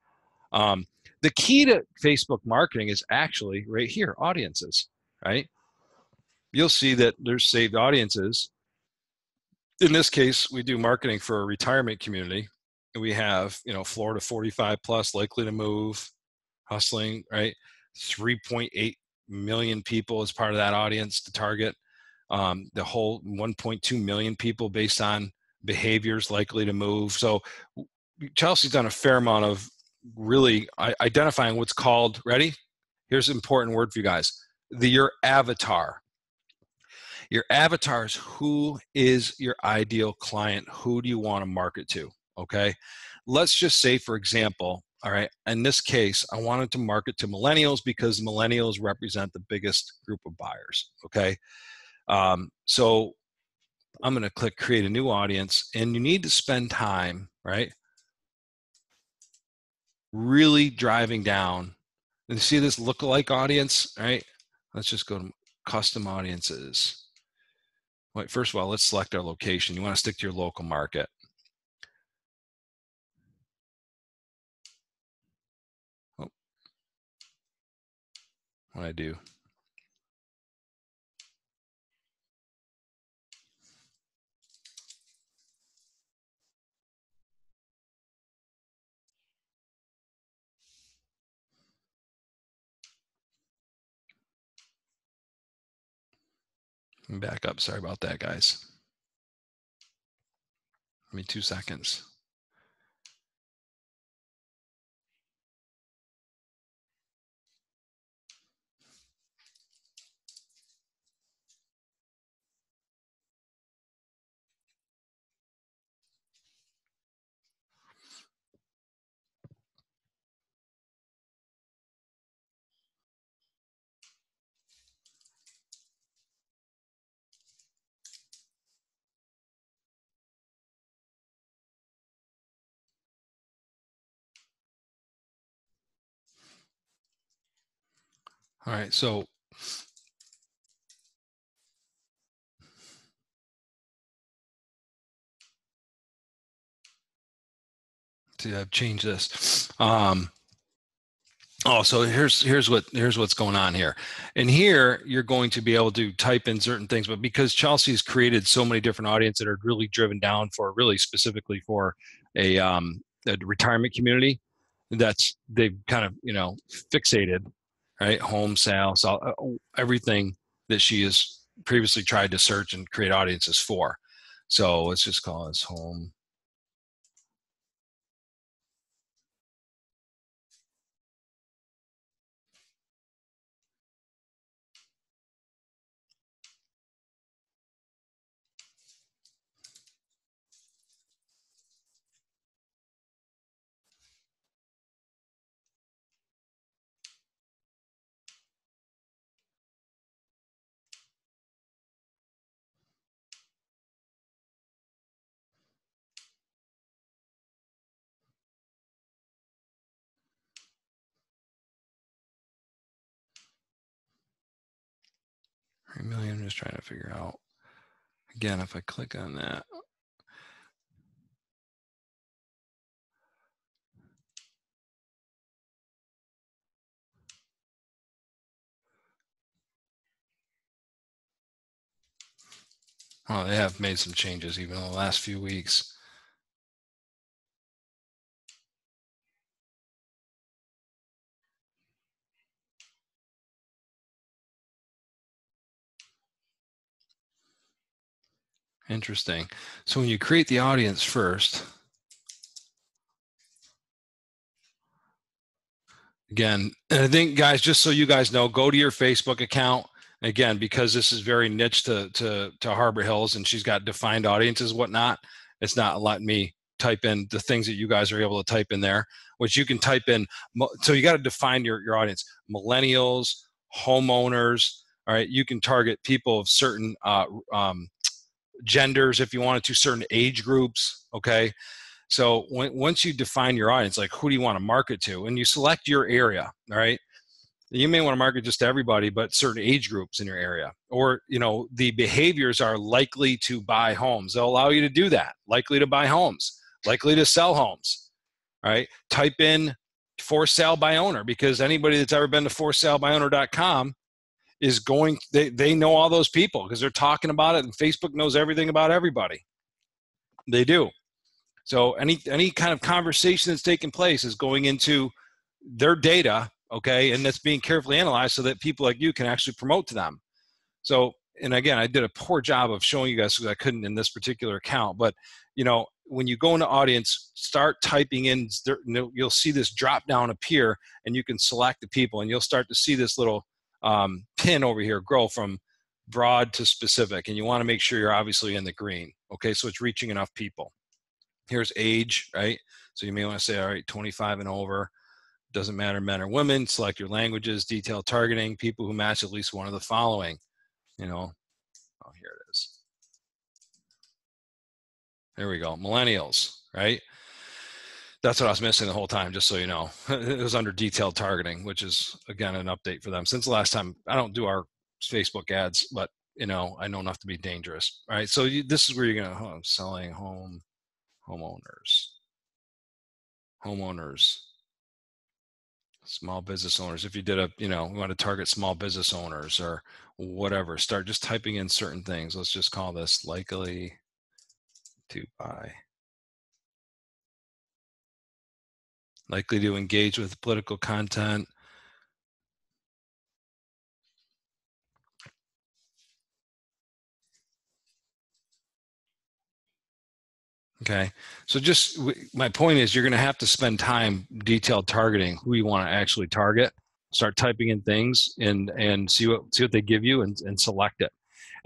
Um, the key to Facebook marketing is actually right here, audiences, right? You'll see that there's saved audiences. In this case, we do marketing for a retirement community. And we have, you know, Florida 45 plus, likely to move, hustling, right? 3.8 million people as part of that audience to target. Um, the whole 1.2 million people based on behaviors likely to move. So Chelsea's done a fair amount of really identifying what's called ready. Here's an important word for you guys: the your avatar. Your avatar is who is your ideal client. Who do you want to market to? Okay. Let's just say, for example, all right. In this case, I wanted to market to millennials because millennials represent the biggest group of buyers. Okay. Um, so I'm going to click create a new audience, and you need to spend time, right? Really driving down. And see this lookalike audience, right? Let's just go to custom audiences. Wait, first of all, let's select our location. You want to stick to your local market. When I do. Back up. Sorry about that, guys. Give me two seconds. All right, so to have changed this. Um, oh, so here's here's what here's what's going on here. And here you're going to be able to type in certain things, but because Chelsea's created so many different audiences that are really driven down for really specifically for a, um, a retirement community, that's they've kind of you know fixated right? Home sales, uh, everything that she has previously tried to search and create audiences for. So let's just call this home Three million, I'm just trying to figure out. Again, if I click on that. Oh, they have made some changes even in the last few weeks. Interesting. So when you create the audience first, again, and I think guys, just so you guys know, go to your Facebook account again because this is very niche to to to Harbor Hills, and she's got defined audiences, whatnot. It's not letting me type in the things that you guys are able to type in there, which you can type in. So you got to define your your audience: millennials, homeowners. All right, you can target people of certain uh, um, genders if you wanted to certain age groups okay? So when, once you define your audience like who do you want to market to? And you select your area all right? You may want to market just to everybody but certain age groups in your area. Or you know the behaviors are likely to buy homes. They'll allow you to do that. Likely to buy homes. Likely to sell homes all right? Type in for sale by owner because anybody that's ever been to for sale by owner.com is going they, they know all those people because they're talking about it and facebook knows everything about everybody. They do. So any any kind of conversation that's taking place is going into their data okay and that's being carefully analyzed so that people like you can actually promote to them. So and again i did a poor job of showing you guys because i couldn't in this particular account but you know when you go into audience start typing in you'll see this drop down appear and you can select the people and you'll start to see this little um, pin over here grow from broad to specific and you want to make sure you're obviously in the green okay? So it's reaching enough people. Here's age right? So you may want to say all right 25 and over. Doesn't matter men or women select your languages detailed targeting people who match at least one of the following you know? Oh here it is. There we go millennials right that's what I was missing the whole time, just so you know. it was under detailed targeting, which is again an update for them. Since the last time, I don't do our Facebook ads, but you know, I know enough to be dangerous. All right, so you, this is where you're gonna oh, selling home homeowners, homeowners. small business owners if you did a you know we want to target small business owners or whatever start just typing in certain things let's just call this likely to buy likely to engage with political content Okay. So just my point is you're going to have to spend time detailed targeting who you want to actually target. Start typing in things and and see what see what they give you and, and select it.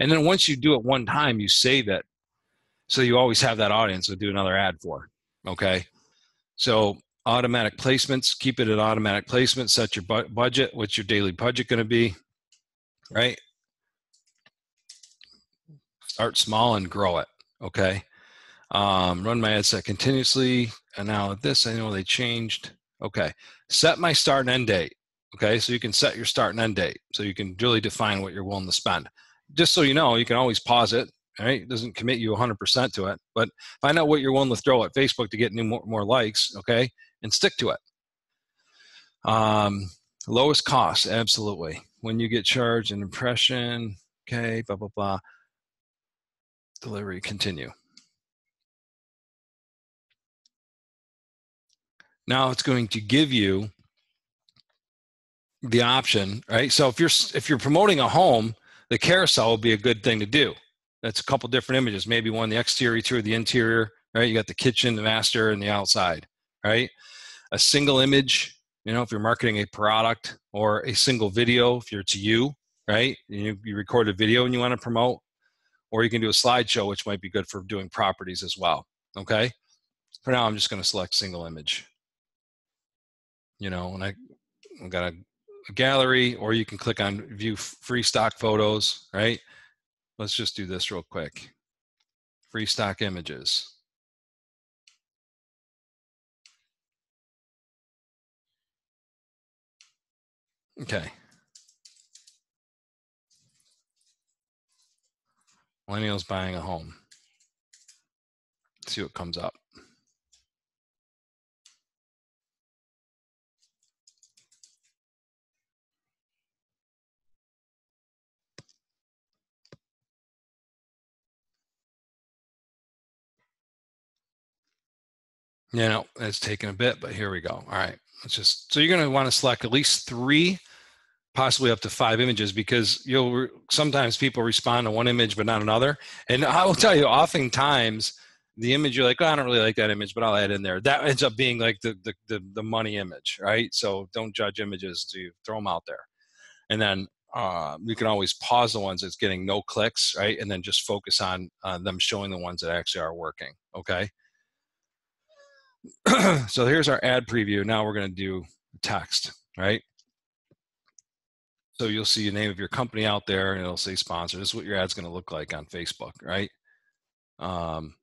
And then once you do it one time, you save it. So you always have that audience to do another ad for. Okay. So automatic placements, keep it at automatic placement, set your bu- budget. What's your daily budget going to be? Right. Start small and grow it. Okay um, run my ad set continuously. And now this, I know they changed. Okay. Set my start and end date. Okay. So you can set your start and end date. So you can really define what you're willing to spend. Just so you know, you can always pause it. Right. It doesn't commit you 100% to it, but find out what you're willing to throw at Facebook to get new more, more likes. Okay. And stick to it. Um, lowest cost. Absolutely. When you get charged an impression. Okay. Blah, blah, blah. Delivery continue. now it's going to give you the option right so if you're if you're promoting a home the carousel will be a good thing to do that's a couple different images maybe one the exterior two the interior right you got the kitchen the master and the outside right a single image you know if you're marketing a product or a single video if you're to you right you, you record a video and you want to promote or you can do a slideshow which might be good for doing properties as well okay for now i'm just going to select single image you know, and I I've got a, a gallery, or you can click on view free stock photos, right? Let's just do this real quick. Free stock images. Okay. Millennials buying a home. Let's see what comes up. You know, it's taken a bit, but here we go. All right, let's just, so you're going to want to select at least three, possibly up to five images because you'll, sometimes people respond to one image, but not another. And I will tell you, oftentimes the image you're like, oh, I don't really like that image, but I'll add in there. That ends up being like the, the, the, the money image, right? So don't judge images to throw them out there. And then uh, you can always pause the ones that's getting no clicks, right? And then just focus on uh, them showing the ones that actually are working. Okay. so here's our ad preview. Now we're going to do text, right? So you'll see the name of your company out there and it'll say sponsor. This is what your ad's going to look like on Facebook, right? Um,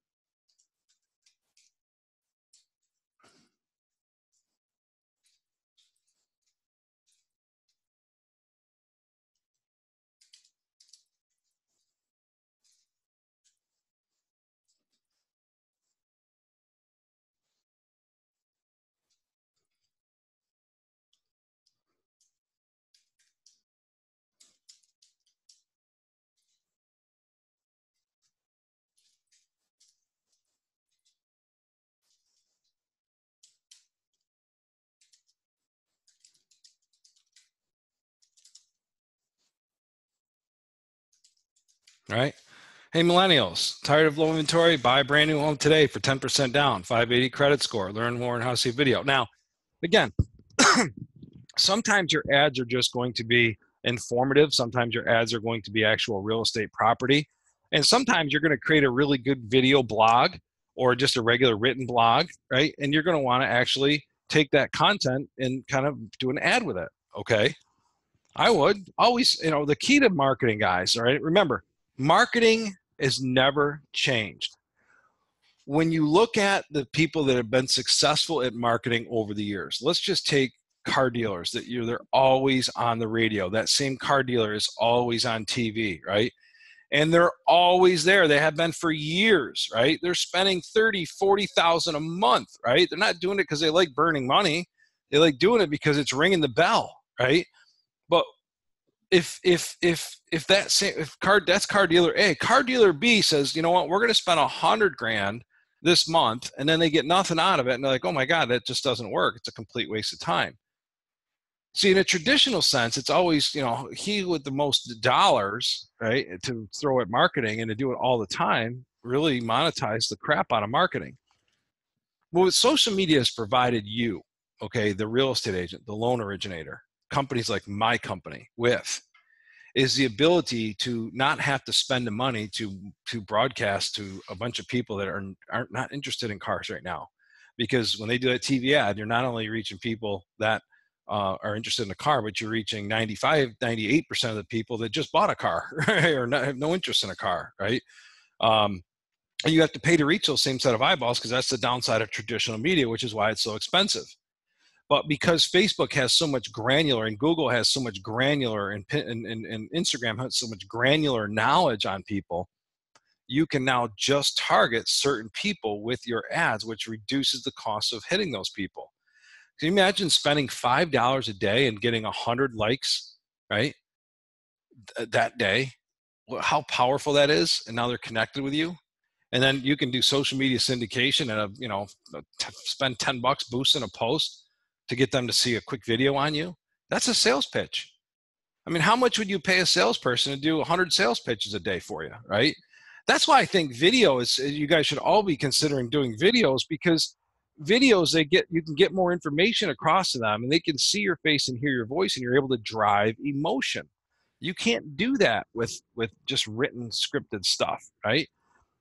right? Hey, millennials, tired of low inventory? Buy a brand new home today for 10% down, 580 credit score. Learn more to see video. Now, again, sometimes your ads are just going to be informative. Sometimes your ads are going to be actual real estate property. And sometimes you're going to create a really good video blog or just a regular written blog, right? And you're going to want to actually take that content and kind of do an ad with it. Okay. I would always, you know, the key to marketing, guys, all right? Remember, marketing has never changed. When you look at the people that have been successful at marketing over the years, let's just take car dealers that you they're always on the radio. That same car dealer is always on TV, right? And they're always there. They have been for years, right? They're spending 30, 40,000 a month, right? They're not doing it because they like burning money. They like doing it because it's ringing the bell, right? But if if if if that same if car that's car dealer A, car dealer B says, you know what, we're going to spend a hundred grand this month, and then they get nothing out of it, and they're like, oh my god, that just doesn't work. It's a complete waste of time. See, in a traditional sense, it's always you know he with the most dollars, right, to throw at marketing and to do it all the time, really monetize the crap out of marketing. Well, social media has provided you, okay, the real estate agent, the loan originator, companies like my company with is the ability to not have to spend the money to to broadcast to a bunch of people that are aren't not interested in cars right now. Because when they do a tv ad you're not only reaching people that uh, are interested in a car but you're reaching 95 98% of the people that just bought a car right? or not, have no interest in a car right? Um, and you have to pay to reach those same set of eyeballs because that's the downside of traditional media which is why it's so expensive but because facebook has so much granular and google has so much granular and, and, and, instagram has so much granular knowledge on people you can now just target certain people with your ads which reduces the cost of hitting those people. Can you imagine spending five dollars a day and getting a hundred likes right Th- that day? How powerful that is and now they're connected with you? And then you can do social media syndication and a, you know uh, spend 10 bucks boosting a post to get them to see a quick video on you, that's a sales pitch. I mean, how much would you pay a salesperson to do 100 sales pitches a day for you, right? That's why I think video is uh, you guys should all be considering doing videos because videos they get you can get more information across to them and they can see your face and hear your voice and you're able to drive emotion. You can't do that with with just written scripted stuff, right?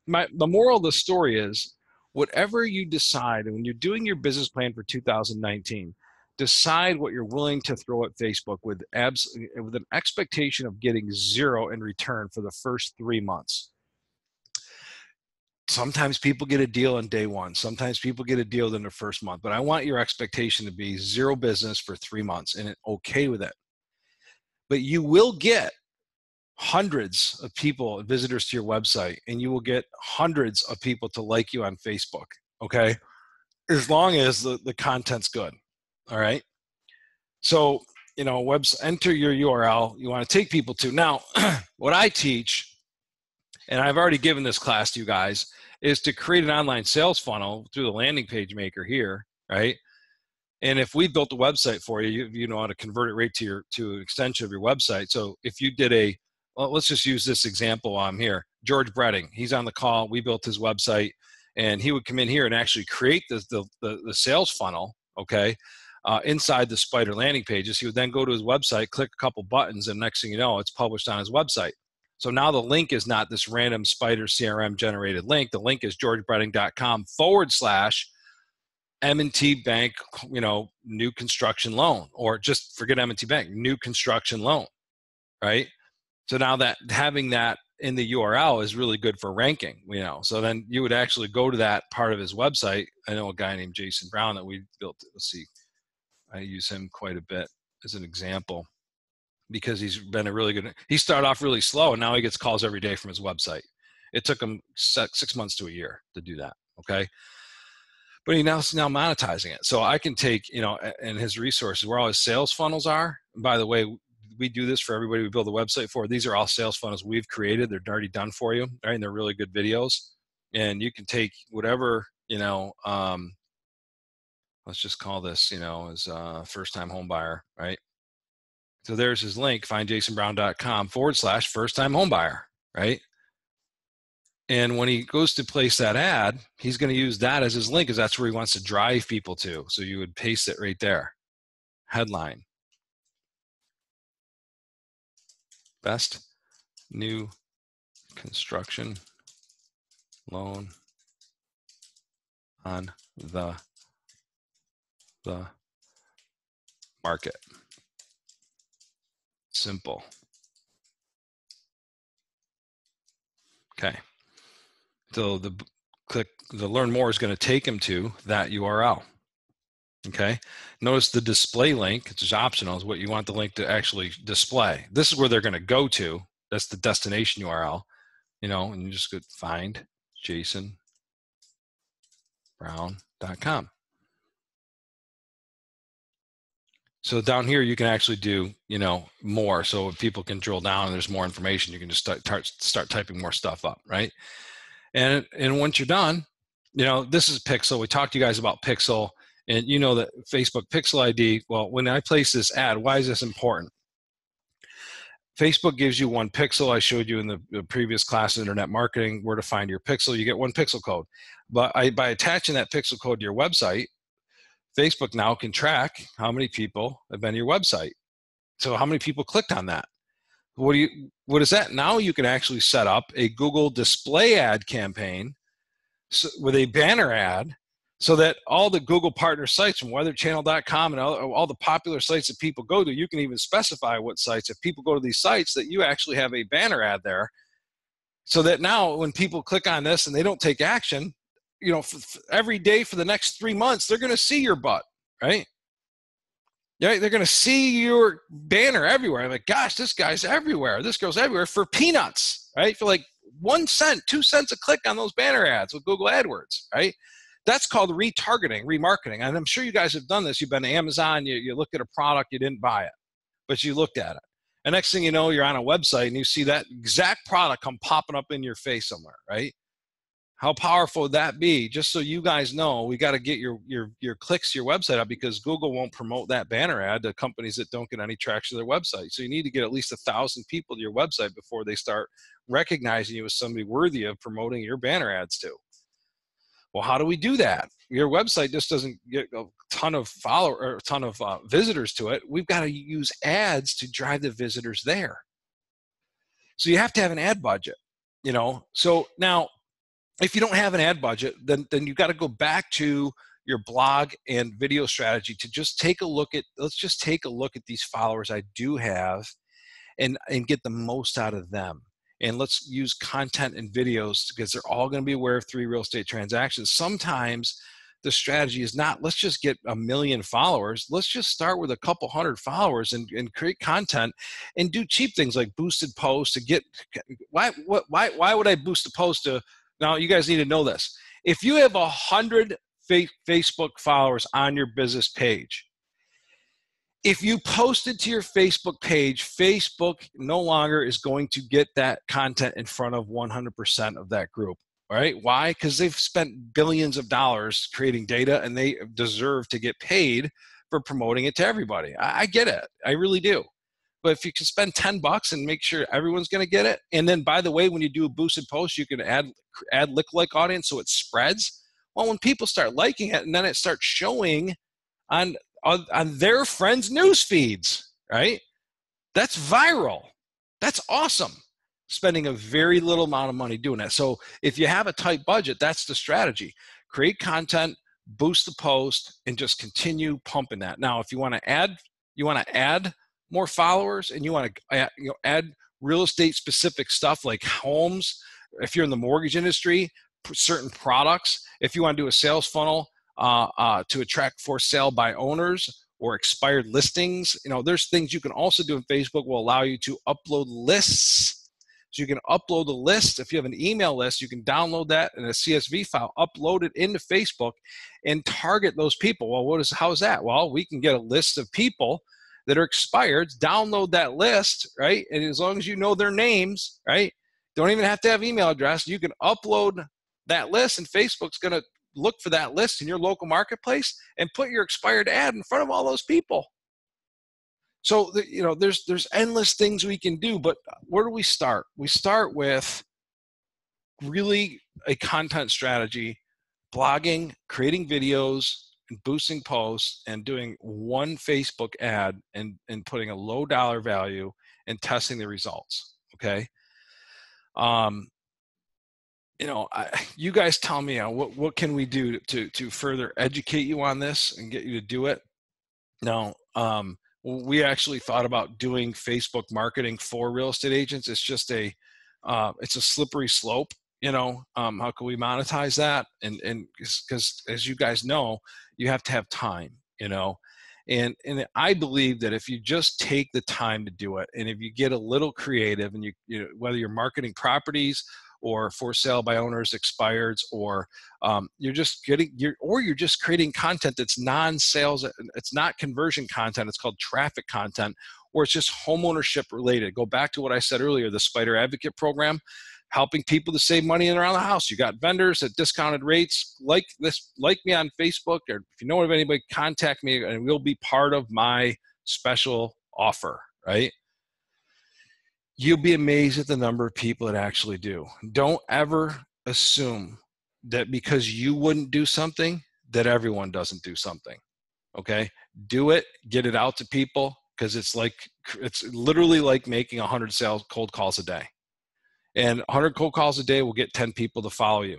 My the moral of the story is whatever you decide when you're doing your business plan for 2019 decide what you're willing to throw at Facebook with abs eh, with an expectation of getting zero in return for the first three months. Sometimes people get a deal on day one. Sometimes people get a deal in the first month. But I want your expectation to be zero business for three months and okay with it. But you will get hundreds of people, visitors to your website, and you will get hundreds of people to like you on Facebook. Okay. As long as the, the content's good. All right. So, you know, webs enter your URL you want to take people to. Now, what I teach, and I've already given this class to you guys, is to create an online sales funnel through the landing page maker here, right? And if we built a website for you, you, you know how to convert it right to your to an extension of your website. So if you did a, well, let's just use this example. While I'm here. George Bredding, he's on the call. We built his website, and he would come in here and actually create the the, the, the sales funnel. Okay, uh, inside the Spider landing pages. He would then go to his website, click a couple buttons, and next thing you know, it's published on his website. So now the link is not this random Spider CRM generated link. The link is georgebredding.com forward slash M&T Bank, you know, new construction loan, or just forget M&T Bank, new construction loan, right? So now that having that in the URL is really good for ranking, you know. So then you would actually go to that part of his website. I know a guy named Jason Brown that we built. Let's see, I use him quite a bit as an example because he's been a really good. He started off really slow, and now he gets calls every day from his website. It took him six months to a year to do that. Okay, but he now now monetizing it. So I can take you know and his resources where all his sales funnels are. And by the way, we do this for everybody we build a website for. These are all sales funnels we've created. They're already done for you, right? And they're really good videos. And you can take whatever you know um, let's just call this, you know, as a first time home buyer, right? So there's his link, findjasonbrown.com forward slash first time home buyer, right? And when he goes to place that ad, he's going to use that as his link because that's where he wants to drive people to. So you would paste it right there. Headline Best new construction loan on the the market. Simple. Okay. So the click the learn more is going to take him to that URL. Okay. Notice the display link, which is optional, is what you want the link to actually display. This is where they're going to go to. That's the destination URL. You know, and you just go find jasonbrown.com. So down here, you can actually do, you know, more. So if people can drill down and there's more information, you can just start, start, start typing more stuff up, right? And, and once you're done, you know, this is Pixel. We talked to you guys about Pixel and you know that Facebook Pixel ID, well, when I place this ad, why is this important? Facebook gives you one pixel. I showed you in the, the previous class, internet marketing, where to find your pixel. You get one pixel code. But I, by attaching that pixel code to your website, Facebook now can track how many people have been to your website. So how many people clicked on that? What do you what is that? Now you can actually set up a Google display ad campaign with a banner ad so that all the Google partner sites from weatherchannel.com and all, all, the popular sites that people go to, you can even specify what sites. If people go to these sites, that you actually have a banner ad there, so that now when people click on this and they don't take action, you know, every day for the next three months, they're going to see your butt, right? Yeah, they're going to see your banner everywhere. Like, gosh, this guy's everywhere. This girl's everywhere for peanuts, right? For like one cent, two cents a click on those banner ads with Google AdWords, right? That's called retargeting, remarketing. And I'm sure you guys have done this. You've been to Amazon, you, you looked at a product, you didn't buy it, but you looked at it. And next thing you know, you're on a website and you see that exact product come popping up in your face somewhere, right? How powerful would that be? Just so you guys know, we got to get your your your clicks your website up because Google won't promote that banner ad to companies that don't get any traction to their website. So you need to get at least a thousand people to your website before they start recognizing you as somebody worthy of promoting your banner ads to. Well, how do we do that? Your website just doesn't get a ton of follow or a ton of uh, visitors to it. We've got to use ads to drive the visitors there. So you have to have an ad budget, you know. So now if you don't have an ad budget, then then you got to go back to your blog and video strategy to just take a look at let's just take a look at these followers I do have and and get the most out of them. And let's use content and videos because they're all going to be aware of three real estate transactions. Sometimes the strategy is not let's just get a million followers let's just start with a couple hundred followers and, and create content and do cheap things like boosted posts to get why what why why would i boost a post to now, you guys need to know this. If you have a hundred Facebook followers on your business page, if you post it to your Facebook page, Facebook no longer is going to get that content in front of 100% of that group. Right? Why? Because they've spent billions of dollars creating data and they deserve to get paid for promoting it to everybody. I, I get it. I really do. But if you can spend 10 bucks and make sure everyone's going to get it, and then by the way, when you do a boosted post, you can add add lookalike audience so it spreads. Well, when people start liking it, and then it starts showing on on, on their friends' news feeds, right? That's viral. That's awesome. Spending a very little amount of money doing that. So if you have a tight budget, that's the strategy. Create content, boost the post, and just continue pumping that. Now, if you want to add, you want to add more followers and you want to add, you know, add real estate specific stuff like homes, if you're in the mortgage industry, certain products, if you want to do a sales funnel uh, uh, to attract for sale by owners or expired listings, you know, there's things you can also do in Facebook will allow you to upload lists. So you can upload a list. If you have an email list, you can download that in a CSV file, upload it into Facebook, and target those people. Well, what is how's that? Well, we can get a list of people that are expired, download that list, right? And as long as you know their names, right? Don't even have to have email address. You can upload that list, and Facebook's going to look for that list in your local marketplace and put your expired ad in front of all those people. So you know, there's there's endless things we can do, but where do we start? We start with really a content strategy, blogging, creating videos, boosting posts and doing one Facebook ad and, and putting a low dollar value and testing the results. Okay. Um, you know, I, you guys tell me uh, what what can we do to to further educate you on this and get you to do it. Now, um, we actually thought about doing Facebook marketing for real estate agents. It's just a uh, it's a slippery slope you know um, how can we monetize that? And and because as you guys know you have to have time you know? And and i believe that if you just take the time to do it and if you get a little creative and you, you know, whether you're marketing properties or for sale by owners expired or um, you're just getting you're or you're just creating content that's non-sales it's not conversion content it's called traffic content or it's just homeownership related. Go back to what i said earlier the spider advocate program helping people to save money around the house you got vendors at discounted rates like this like me on facebook or if you know of anybody contact me and we'll be part of my special offer right you'll be amazed at the number of people that actually do. Don't ever assume that because you wouldn't do something, that everyone doesn't do something. Okay? Do it, get it out to people because it's like it's literally like making 100 sales cold calls a day. And 100 cold calls a day will get 10 people to follow you.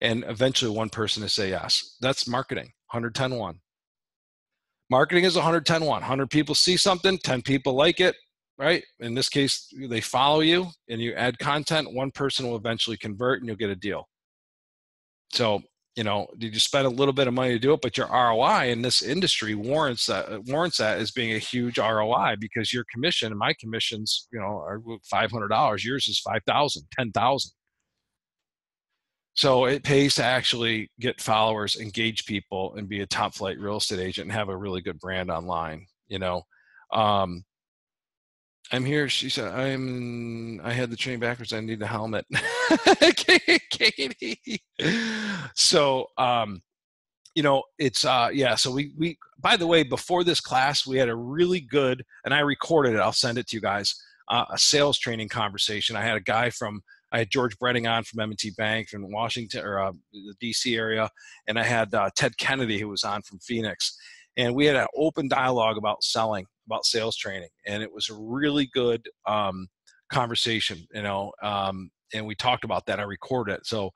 And eventually one person to say yes. That's marketing. 110 1. Marketing is 110 1. 100 people see something, 10 people like it, right? In this case, they follow you and you add content, one person will eventually convert and you'll get a deal. So, you know, did you spend a little bit of money to do it, but your ROI in this industry warrants that warrants that as being a huge ROI because your commission and my commissions, you know, are five hundred dollars. Yours is five thousand, ten thousand. So it pays to actually get followers, engage people, and be a top flight real estate agent and have a really good brand online. You know, um, I'm here. She said, I'm, I had the train backwards. I need the helmet. Katie. So, um, you know, it's, uh, yeah. So we, we, by the way, before this class, we had a really good, and I recorded it. I'll send it to you guys, uh, a sales training conversation. I had a guy from, I had George Brenning on from M&T Bank from Washington or uh, the DC area. And I had uh, Ted Kennedy who was on from Phoenix. And we had an open dialogue about selling about sales training, and it was a really good um, conversation. You know, um, and we talked about that. I recorded it. So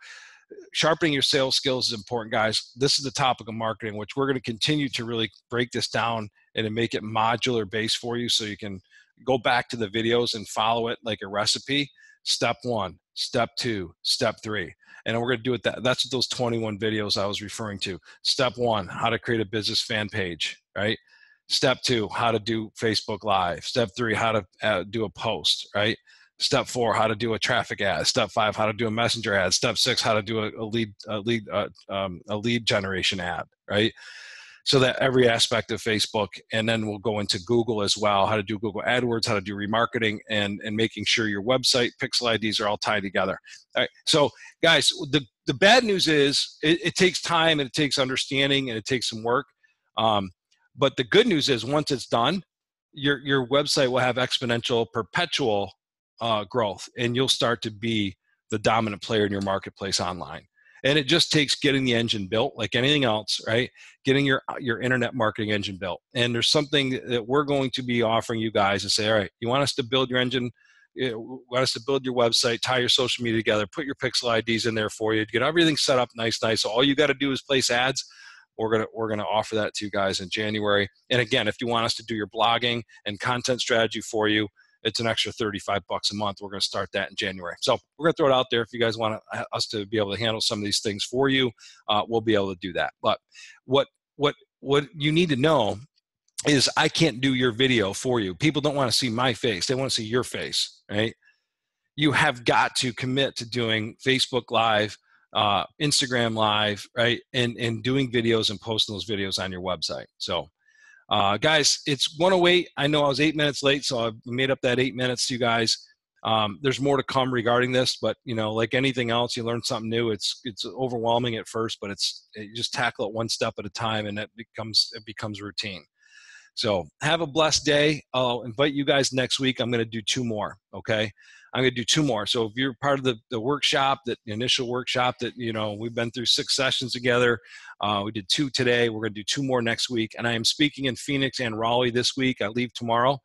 sharpening your sales skills is important, guys. This is the topic of marketing, which we're going to continue to really break this down and make it modular based for you, so you can go back to the videos and follow it like a recipe. Step one, step two, step three and we're going to do it that that's what those 21 videos i was referring to step one how to create a business fan page right Step two, how to do Facebook Live. Step three, how to uh, do a post, right? Step four, how to do a traffic ad. Step five, how to do a messenger ad. Step six, how to do a, a lead a lead uh, um, a lead generation ad, right? So that every aspect of Facebook, and then we'll go into Google as well, how to do Google AdWords, how to do remarketing, and and making sure your website pixel IDs are all tied together. All right. So guys, the the bad news is it, it takes time and it takes understanding and it takes some work. Um, but the good news is once it's done, your your website will have exponential, perpetual uh, growth, and you'll start to be the dominant player in your marketplace online. And it just takes getting the engine built, like anything else, right? Getting your your internet marketing engine built. And there's something that we're going to be offering you guys to say, all right, you want us to build your engine you want us to build your website, tie your social media together, put your pixel IDs in there for you, get everything set up nice, nice. So all you got to do is place ads we're gonna we're gonna offer that to you guys in January. And again, if you want us to do your blogging and content strategy for you, it's an extra 35 bucks a month. We're to start that in January. So we're to throw it out there. If you guys want us to be able to handle some of these things for you, uh, we'll be able to do that. But what what what you need to know is I can't do your video for you. People don't want to see my face; they want to see your face, right? You have got to commit to doing Facebook Live uh, Instagram Live, right, and and doing videos and posting those videos on your website. So, uh, guys, it's 108. I know I was eight minutes late, so I've made up that eight minutes to you guys. Um, there's more to come regarding this, but you know, like anything else, you learn something new. It's it's overwhelming at first, but it's you just tackle it one step at a time, and it becomes it becomes routine. So have a blessed day. I'll invite you guys next week. I'm going to do two more. Okay. I'm going to do two more. So if you're part of the, the workshop, that initial workshop that, you know, we've been through six sessions together. Uh, we did two today. We're going to do two more next week. And I am speaking in Phoenix and Raleigh this week. I leave tomorrow.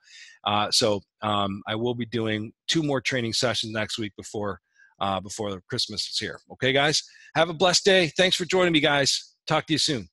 Uh, so um, I will be doing two more training sessions next week before, uh, before Christmas is here. Okay, guys, have a blessed day. Thanks for joining me, guys. Talk to you soon.